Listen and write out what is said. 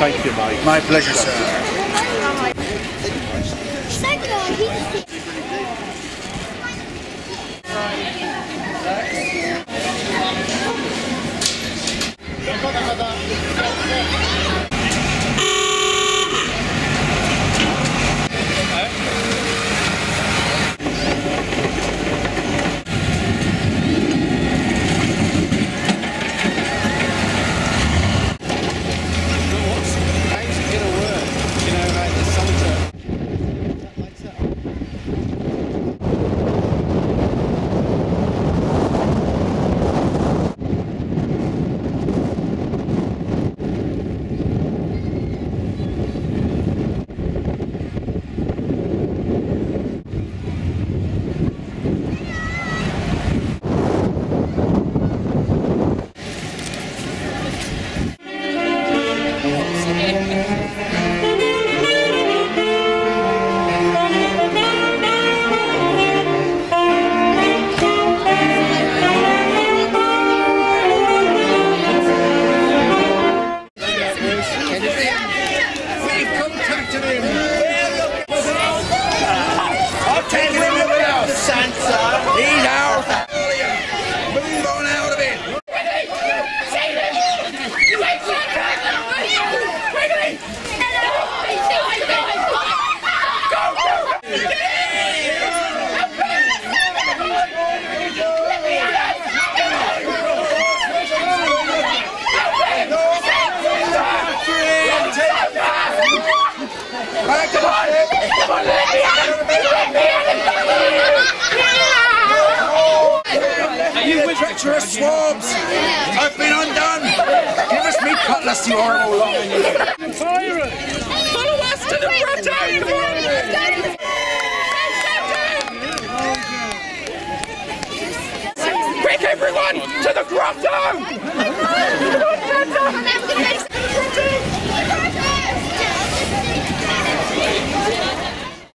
thank you, mate. My pleasure, sir. We've contacted him. Treacherous swabs! I've been undone! Give us me cutlass, you horrible long Pirate! Follow us to the grotto! Quick, everyone! To the grotto!